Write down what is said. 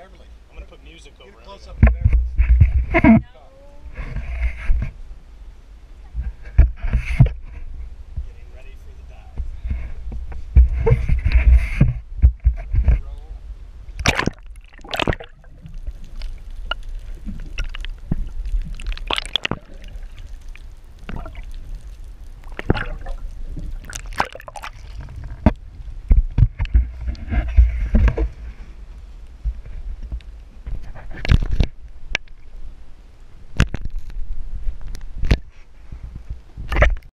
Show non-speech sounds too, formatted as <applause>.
Beverly. I'm going to put music over it. close up to Beverly. <laughs>